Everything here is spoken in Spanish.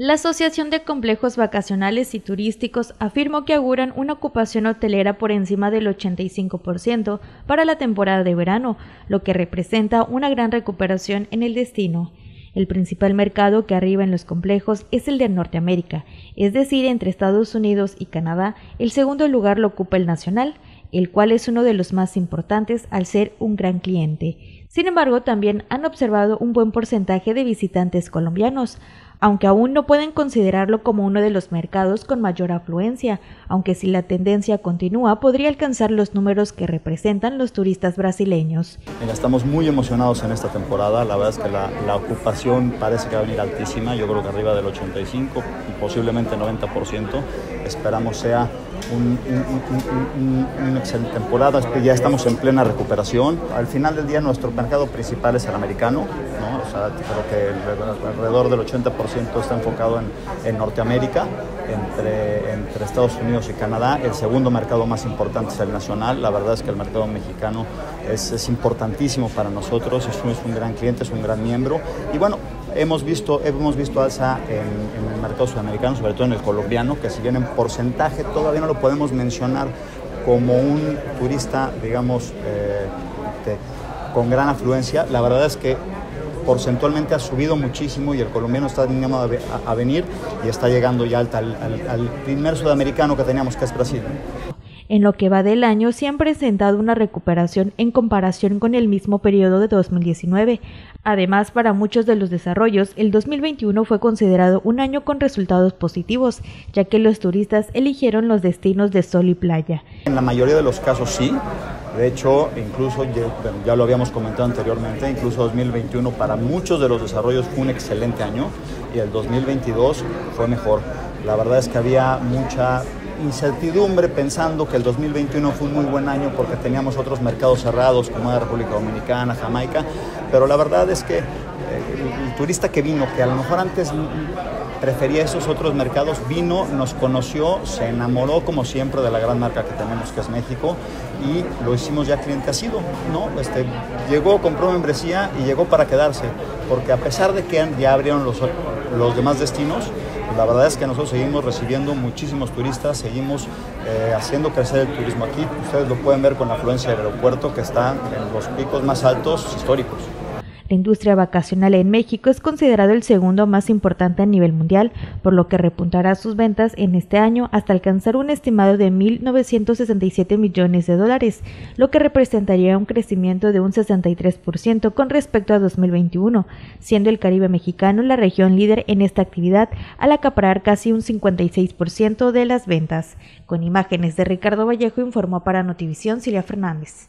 La Asociación de Complejos Vacacionales y Turísticos afirmó que auguran una ocupación hotelera por encima del 85% para la temporada de verano, lo que representa una gran recuperación en el destino. El principal mercado que arriba en los complejos es el de Norteamérica, es decir, entre Estados Unidos y Canadá, el segundo lugar lo ocupa el nacional, el cual es uno de los más importantes al ser un gran cliente. Sin embargo, también han observado un buen porcentaje de visitantes colombianos, aunque aún no pueden considerarlo como uno de los mercados con mayor afluencia, aunque si la tendencia continúa podría alcanzar los números que representan los turistas brasileños. estamos muy emocionados en esta temporada, la verdad es que la, ocupación parece que va a venir altísima, yo creo que arriba del 85 y posiblemente 90%, esperamos sea una excelente temporada, ya estamos en plena recuperación. Al final del día nuestro mercado principal es el americano, ¿no? o sea, creo que alrededor del 80% está enfocado en, en Norteamérica, entre, entre, Estados Unidos y Canadá. El segundo mercado más importante es el nacional. La verdad es que el mercado mexicano es, es importantísimo para nosotros, es un, es un gran cliente, es un gran miembro. Y bueno, hemos visto, hemos visto alza en, en, el mercado sudamericano, sobre todo en el colombiano, que si bien en porcentaje todavía no lo podemos mencionar como un turista, digamos, eh, de, con gran afluencia, la verdad es que porcentualmente ha subido muchísimo y el colombiano está animado a, venir y está llegando ya al, al primer sudamericano que teníamos, que es Brasil. En lo que va del año se han presentado una recuperación en comparación con el mismo periodo de 2019. Además, para muchos de los desarrollos, el 2021 fue considerado un año con resultados positivos, ya que los turistas eligieron los destinos de sol y playa. En la mayoría de los casos sí, de hecho, incluso ya, lo habíamos comentado anteriormente, incluso 2021 para muchos de los desarrollos fue un excelente año y el 2022 fue mejor. La verdad es que había mucha incertidumbre pensando que el 2021 fue un muy buen año porque teníamos otros mercados cerrados como la República Dominicana, Jamaica, pero la verdad es que el turista que vino, que a lo mejor antes prefería esos otros mercados, vino, nos conoció, se enamoró como siempre de la gran marca que tenemos que es México y lo hicimos ya cliente asido, ¿no? Este, llegó, compró membresía y llegó para quedarse, porque a pesar de que ya abrieron los, los demás destinos, la verdad es que nosotros seguimos recibiendo muchísimos turistas, seguimos eh, haciendo crecer el turismo aquí. Ustedes lo pueden ver con la afluencia del aeropuerto que está en los picos más altos históricos. La industria vacacional en México es considerado el segundo más importante a nivel mundial, por lo que repuntará sus ventas en este año hasta alcanzar un estimado de 1.967 millones de dólares, lo que representaría un crecimiento de un 63% con respecto a 2021, siendo el Caribe mexicano la región líder en esta actividad al acaparar casi un 56% de las ventas. Con imágenes de Ricardo Vallejo informó para Notivisión Silvia Fernández.